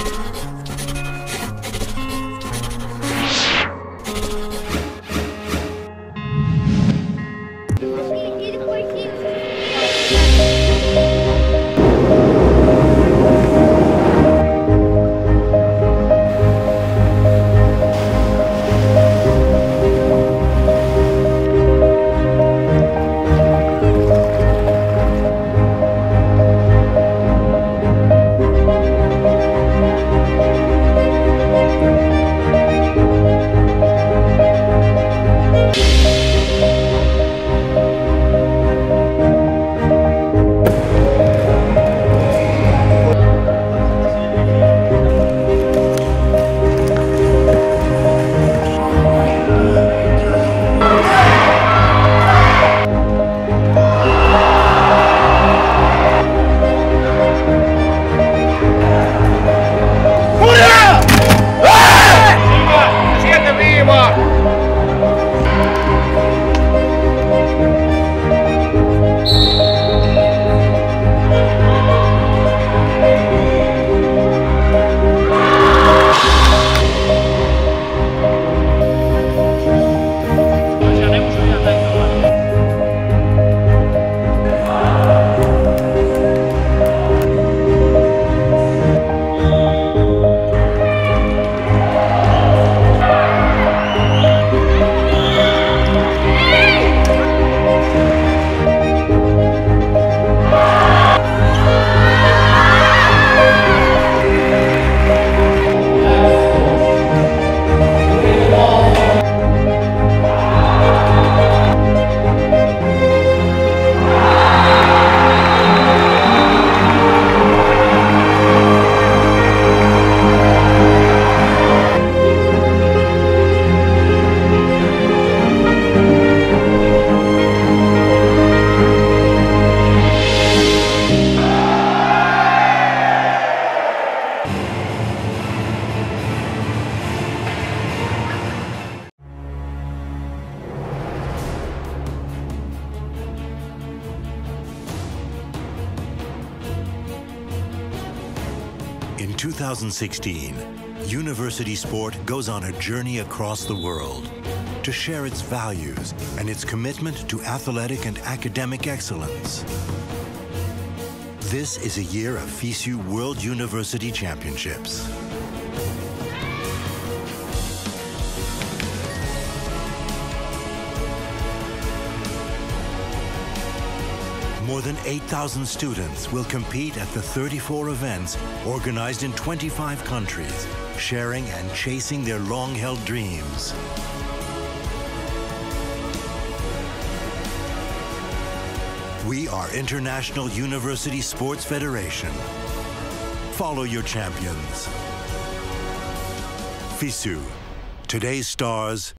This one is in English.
Sieltä viiva! In 2016, University Sport goes on a journey across the world to share its values and its commitment to athletic and academic excellence. This is a year of FISU World University Championships. More than 8,000 students will compete at the 34 events organized in 25 countries, sharing and chasing their long-held dreams. We are International University Sports Federation. Follow your champions. FISU, today's stars,